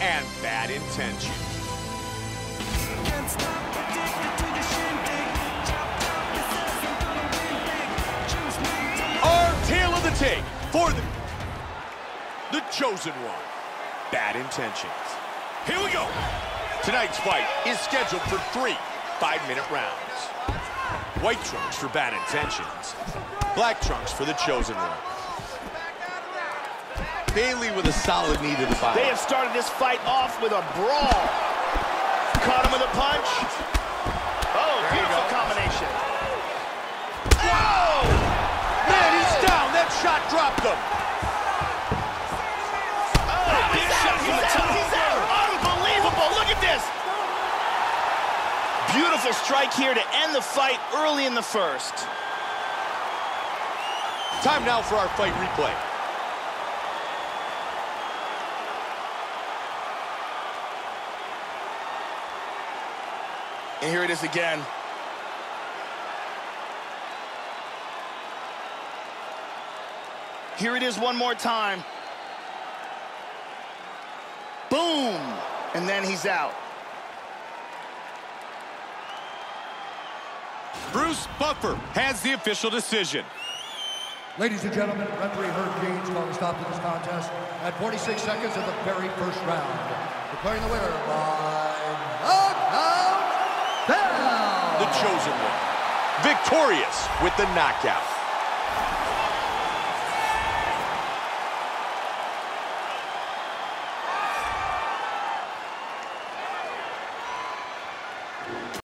and Bad Intentions. Our tale of the tape for the, the chosen one, Bad Intentions. Here we go. Tonight's fight is scheduled for three five-minute rounds. White trunks for Bad Intentions. Black trunks for the chosen one. Bailey with a solid knee to the body. They have started this fight off with a brawl. Caught him with a punch. Oh, beautiful combination. Whoa! Man, he's down. That shot dropped him. Oh, big shot from the top. Unbelievable. Look at this. Beautiful strike here to end the fight early in the first. Time now for our fight replay. And here it is again. Here it is one more time. Boom! And then he's out. Bruce Buffer has the official decision. Ladies and gentlemen, referee Herb Dean's calling a stop to this contest at 46 seconds of the very first round. Declaring the winner by knockout down. The chosen one. Victorious with the knockout.